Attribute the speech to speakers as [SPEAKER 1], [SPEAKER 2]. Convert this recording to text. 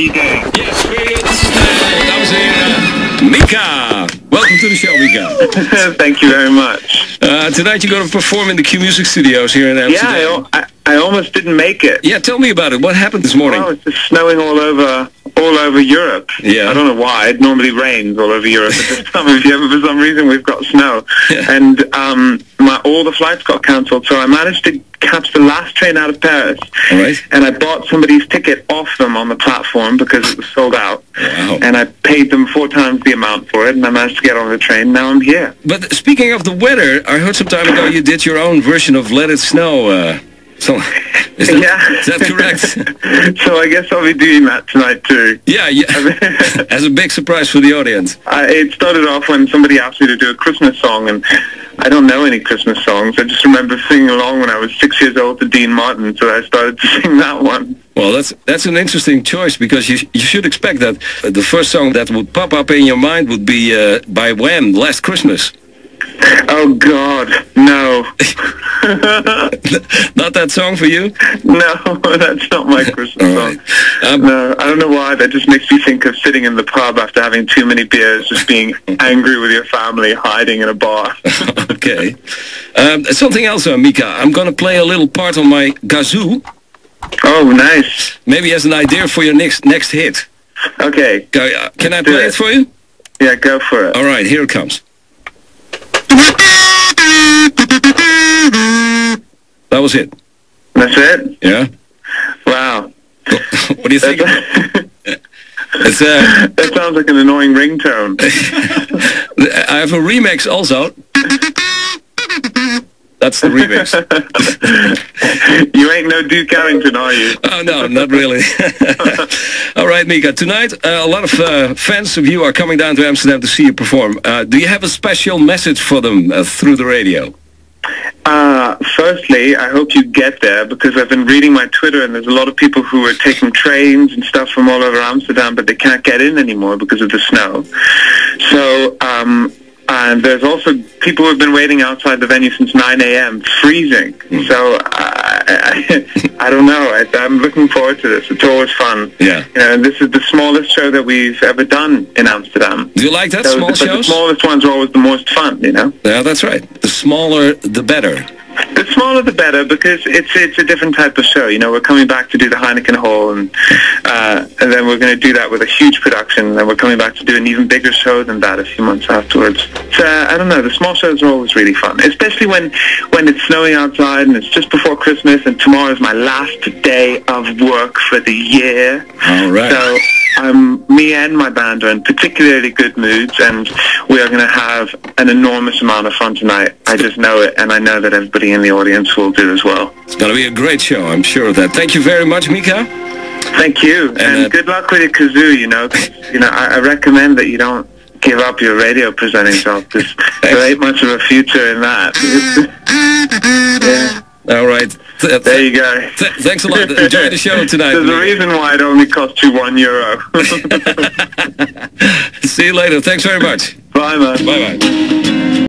[SPEAKER 1] you doing?
[SPEAKER 2] Yes, we dames en heren, Mika. Welcome to the show, Mika.
[SPEAKER 1] Thank you very much.
[SPEAKER 2] Uh, tonight you're going to perform in the Qmusic Studios here in
[SPEAKER 1] Yeah,
[SPEAKER 2] Amsterdam.
[SPEAKER 1] I, I, I almost didn't make it.
[SPEAKER 2] Yeah, tell me about it. What happened this morning?
[SPEAKER 1] Oh, it's just snowing all over all over Europe.
[SPEAKER 2] Yeah.
[SPEAKER 1] I don't know why. It normally rains all over Europe at this time of year, but for some reason we've got snow.
[SPEAKER 2] Yeah.
[SPEAKER 1] And um, my, all the flights got cancelled, so I managed to catch the last train out of Paris.
[SPEAKER 2] All right.
[SPEAKER 1] And I bought somebody's ticket off them on the platform because it was sold out.
[SPEAKER 2] Wow.
[SPEAKER 1] And I paid them four times the amount for it, and I managed to get on the train. Now I'm here.
[SPEAKER 2] But speaking of the weather, I heard some time ago you did your own version of Let It Snow. Uh, so, is that,
[SPEAKER 1] yeah.
[SPEAKER 2] is that correct?
[SPEAKER 1] so I guess I'll be doing that tonight too.
[SPEAKER 2] yeah, yeah. As a big surprise for the audience.
[SPEAKER 1] I, it started off when somebody asked me to do a Christmas song, and I don't know any Christmas songs. I just remember singing along when I was six years old to Dean Martin, so I started to sing that one.
[SPEAKER 2] Well, that's that's an interesting choice because you you should expect that the first song that would pop up in your mind would be uh, by Wham, Last Christmas.
[SPEAKER 1] Oh God, no,
[SPEAKER 2] Not that song for you?
[SPEAKER 1] no, that's not my Christmas
[SPEAKER 2] All
[SPEAKER 1] song.
[SPEAKER 2] right. Um,
[SPEAKER 1] No, I don't know why. That just makes me think of sitting in the pub after having too many beers, just being angry with your family, hiding in a bar.
[SPEAKER 2] okay. Um, something else, uh, Mika. I'm going to play a little part on my kazoo,
[SPEAKER 1] oh, nice.
[SPEAKER 2] maybe as an idea for your next next hit.
[SPEAKER 1] Okay,
[SPEAKER 2] Go, uh, can I play
[SPEAKER 1] it.
[SPEAKER 2] it for you?
[SPEAKER 1] yeah, go for it.
[SPEAKER 2] All right, here it comes. That was it.
[SPEAKER 1] That's it.
[SPEAKER 2] Yeah.
[SPEAKER 1] Wow.
[SPEAKER 2] what do you think? It's uh,
[SPEAKER 1] that sounds like an annoying ringtone.
[SPEAKER 2] I have a remix also. That's the remix.
[SPEAKER 1] you ain't no Duke Ellington, are you?
[SPEAKER 2] Oh no, not really. All right, Mika. Tonight, uh, a lot of uh, fans of you are coming down to Amsterdam to see you perform. Uh, do you have a special message for them uh, through the radio?
[SPEAKER 1] Uh, firstly, I hope you get there because I've been reading my Twitter and there's a lot of people who are taking trains and stuff from all over Amsterdam, but they can't get in anymore because of the snow. So, um, and there's also people who have been waiting outside the venue since 9 a.m., freezing. Hmm. So, uh, I, I, I don't know. I, I'm looking forward to this. It's always fun.
[SPEAKER 2] Yeah.
[SPEAKER 1] You know, this is the smallest show that we've ever done in Amsterdam.
[SPEAKER 2] Do you like that
[SPEAKER 1] So,
[SPEAKER 2] small
[SPEAKER 1] but the
[SPEAKER 2] shows?
[SPEAKER 1] smallest ones are always the most fun, you know?
[SPEAKER 2] Yeah, that's right. The smaller, the better.
[SPEAKER 1] The smaller the better because it's it's a different type of show. You know, we're coming back to do the Heineken Hall, and uh, and then we're going to do that with a huge production. And then we're coming back to do an even bigger show than that a few months afterwards. So uh, I don't know. The small shows are always really fun, especially when when it's snowing outside and it's just before Christmas, and tomorrow is my last day of work for the year.
[SPEAKER 2] All right.
[SPEAKER 1] So um, me and my band are in particularly good moods, and we are going to have an enormous amount of fun tonight. I just know it, and I know that everybody in the audience will do as well.
[SPEAKER 2] It's going to be a great show, I'm sure of that. Thank you very much, Mika.
[SPEAKER 1] Thank you, and,
[SPEAKER 2] uh,
[SPEAKER 1] good luck with your kazoo. You know, you know, I, I recommend that you don't give up your radio presenting job. 'cause there ain't much of a future in that. yeah,
[SPEAKER 2] All right. Th-
[SPEAKER 1] there you go.
[SPEAKER 2] th- thanks a lot. Enjoy the show tonight.
[SPEAKER 1] There's a reason why it only cost you one euro.
[SPEAKER 2] See you later. Thanks very much.
[SPEAKER 1] Bye, man.
[SPEAKER 2] Bye bye.